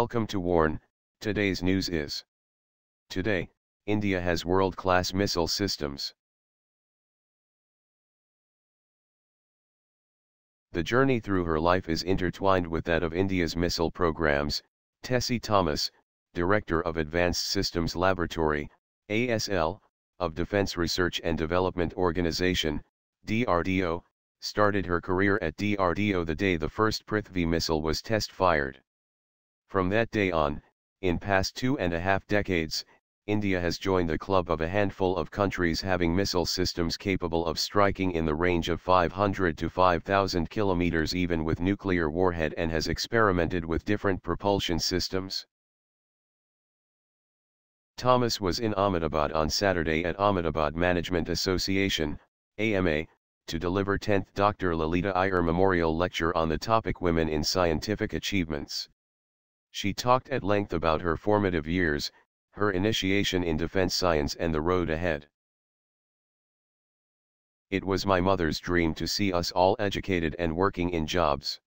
Welcome to Warn, today's news is. Today, India has world-class missile systems. The journey through her life is intertwined with that of India's missile programs, Tessy Thomas, Director of Advanced Systems Laboratory, ASL, of Defense Research and Development Organization, DRDO, started her career at DRDO the day the first Prithvi missile was test-fired. From that day on, in past two and a half decades, India has joined the club of a handful of countries having missile systems capable of striking in the range of 500 to 5000 kilometers even with nuclear warhead and has experimented with different propulsion systems. Thomas was in Ahmedabad on Saturday at Ahmedabad Management Association, AMA, to deliver 10th Dr. Lalita Iyer Memorial Lecture on the topic Women in Scientific Achievements. She talked at length about her formative years, her initiation in defense science and the road ahead. It was my mother's dream to see us all educated and working in jobs.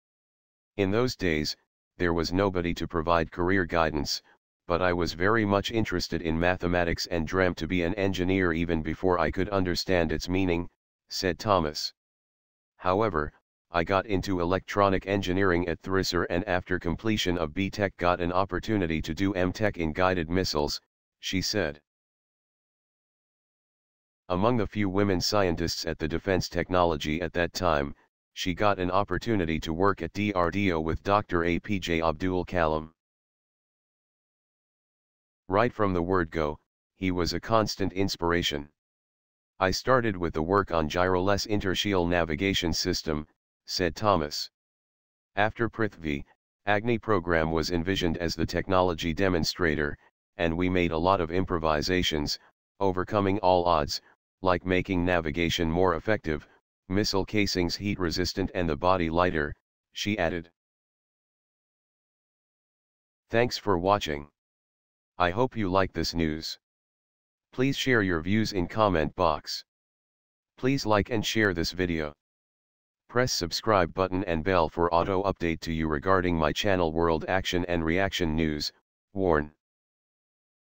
In those days, there was nobody to provide career guidance, but I was very much interested in mathematics and dreamt to be an engineer even before I could understand its meaning, said Thomas. However, I got into electronic engineering at Thrissur and after completion of B.Tech got an opportunity to do M.Tech in guided missiles, she said. Among the few women scientists at the defense technology at that time, she got an opportunity to work at DRDO with Dr. APJ Abdul Kalam. Right from the word go, he was a constant inspiration. I started with the work on gyroless inertial navigation system, said Thomas. After Prithvi, Agni program was envisioned as the technology demonstrator, and we made a lot of improvisations, overcoming all odds, like making navigation more effective, missile casings heat resistant and the body lighter, she added. Thanks for watching. I hope you like this news. Please share your views in comment box. Please like and share this video. Press subscribe button and bell for auto update to you regarding my channel World Action and Reaction News, Warn.